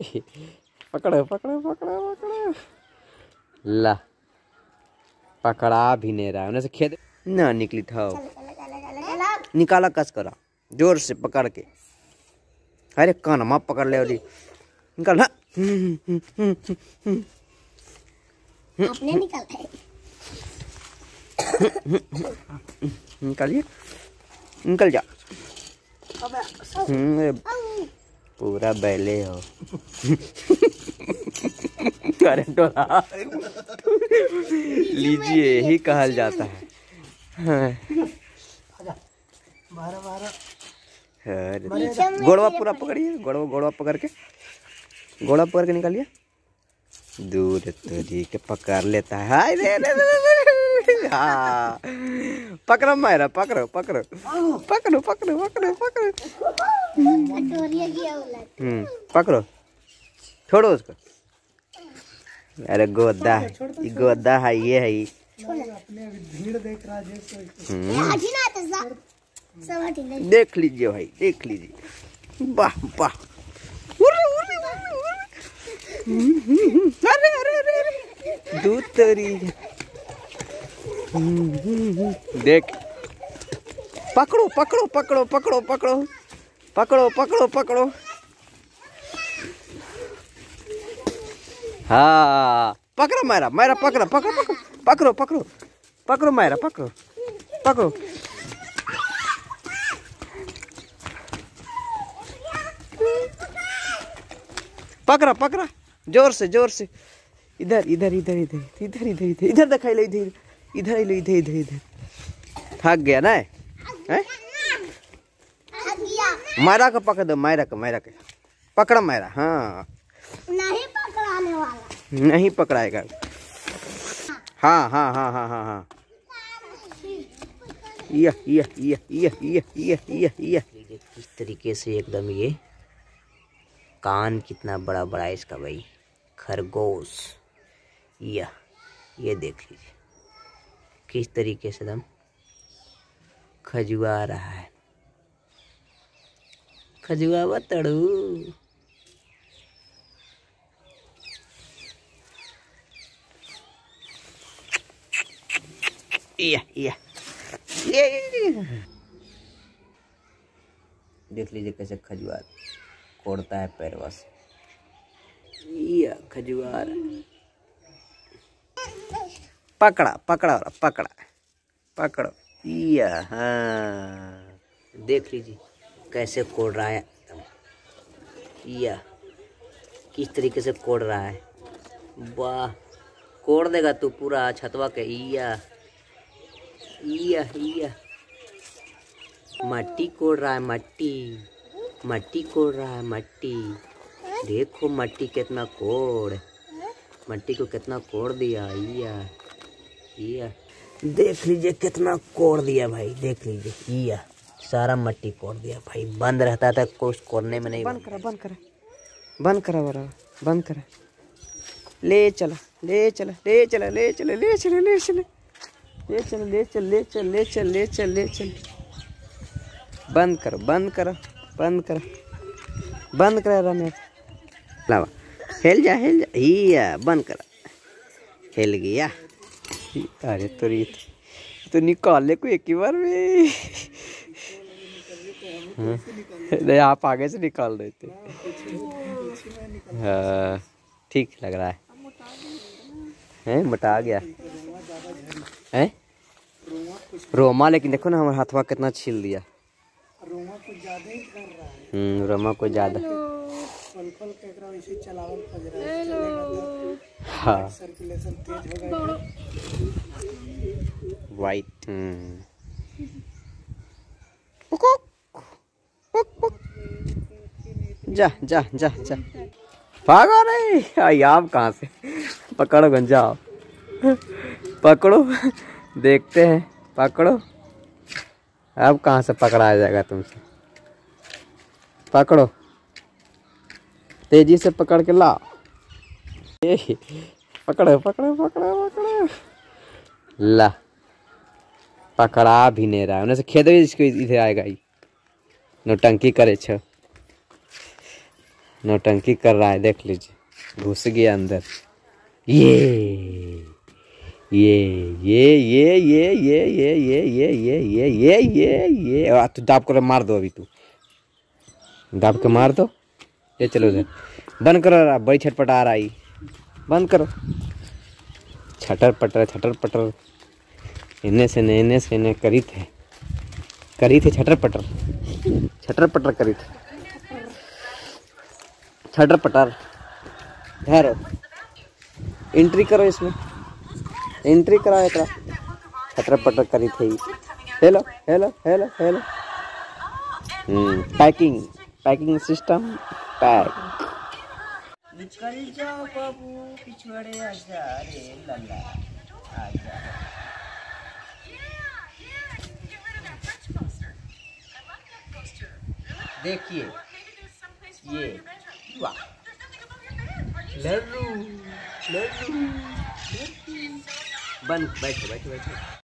पकड़ो पकड़ो पकड़ो पकड़ो। ला पकड़ा भी नहीं रहा उन्हें से खेत ना निकली था। निकाला कस करा ज़ोर से पकड़ के। अरे कान माँ पकड़ ले वाली निकाल ना आपने निकाला है निकालिए। निकल जा। अरे पूरा बैले हो। अरे टोला लीजिए यही कहल जाता है। हाँ। अरे, गोड़वा पूरा पकड़िए गोड़वा गोड़वा पकड़ के। गोड़ा पकड़ के निकालिए। दूर तोरी के पकड़ लेता है। हाय। हाँ। पकड़ो मायरा पकड़ो पकड़ो। पकड़ो पकड़ो पकड़ो पकड़ो। हम्म, पकड़ो। छोड़ो उसको। अरे गोदा गोदा है ये है हम्म। देख लीजिए भाई देख लीजिए। वाह वाह। अरे अरे अरे दूध तो तरी हम्म, देख। पकड़ो पकड़ो पकड़ो पकड़ो पकड़ो। पकड़ो पकड़ो पकड़ो हाँ पकड़ो मायरा मायरा पकड़ो पकड़ो पकड़ो पकड़ो पकड़ो पकड़ो मायरा पकड़ो पकड़ो पकड़ा पकड़ा ज़ोर से ज़ोर से इधर इधर इधर इधर इधर इधर इधर इधर दिखाई लो इधर इधर इधर इधर इधर थक गया ना हैं मायरा का पकड़ दो मायरा का मायरा का। पकड़ा मायरा हाँ। नहीं पकड़ाने वाला। नहीं पकड़ाएगा। हाँ हाँ हाँ हाँ हाँ हाँ। यह यह यह यह यह यह यह यह। किस तरीके से एकदम ये कान कितना बड़ा बड़ा है इसका भाई। खरगोश। यह ये देख लीजिए। किस तरीके से एकदम खजुआ रहा है। खजुआ तड़ू। या, ये। देख लीजिए कैसे खजुआर कोड़ता है पैरवा से या, खजुआर। पकड़ा पकड़ा पकड़ा। पकड़ो। या हाँ। देख लीजिए। कैसे कोड़ रहा है? या, किस तरीके से कोड़ रहा है? वाह, कोड़ देगा तू पूरा छतवा के। इया इया इया मट्टी कोड़ रहा है, मट्टी। मट्टी कोड़ रहा है, मट्टी। देखो मट्टी कितना कोड़। मट्टी को कितना कोड़ दिया इया इया देख लीजिए कितना कोड़ दिया भाई, देख लीजिए। इया सारा मट्टी कोड़ दिया भाई बंद रहता था कुछ कोड़ने में नहीं बंद करा बंद करा बंद करा बरा बंद करा ले चला ले चला ले चला ले चला ले चला ले चला ले चल ले चल ले चल ले चल ले चल ले चल बंद करो बंद करो बंद करो बंद करो रमेश लावा हिल जा हिल जा हिया बंद करा हिल गया अरे तो रीत तो निकाल ले को एक ही बार में हाँ, नहीं आप आगे से निकाल रहे थे हाँ ठीक लग रहा है। हैं मोटा गया। है? रोमा लेकिन देखो ना हमारे हाथवा कितना छील दिया। रोमा कुछ ज़्यादा। ही कर रहा है। हम्म रोमा को ज़्यादा रहा है वाइट जा जा जा जा। भागो रे आई आप कहाँ से? पकड़ो गंजा आप पकड़ो। देखते हैं। पकड़ो। अब कहाँ से पकड़ाया जाएगा तुमसे? पकड़ो। तेज़ी से पकड़ के ला पकड़ो पकड़ो पकड़ो पकड़ो। ला। पकड़ा भी नहीं रहा है। उन्हें से खेद भी इसको इधर आएगा ही। नौटंकी करे छ। नौटंकी कर रहा है देख लीजिए घुस गया अंदर ये ये ये ये ये ये ये ये ये ये ये ये ये ये तू दाब कर मार दो अभी तू दाब के मार दो ये चलो उधर बंद करो बड़ी छटपटा रहा है बंद करो छटर पटर छटर पटर इन्हें से इन्हें से इन्हें करी थे करी थे छटर पटर छटर पटर करी थे छटर पटर। ठहरो एंट्री करो इसमें। एंट्री कराओ एक छटर पटर करी थे। Hello hello hello hello packing packing system pack निकल जाओ बाबू आजा लल्ला। आजा देखिए, ये वाह लल्लू लल्लू बन बैठो बैठो बैठो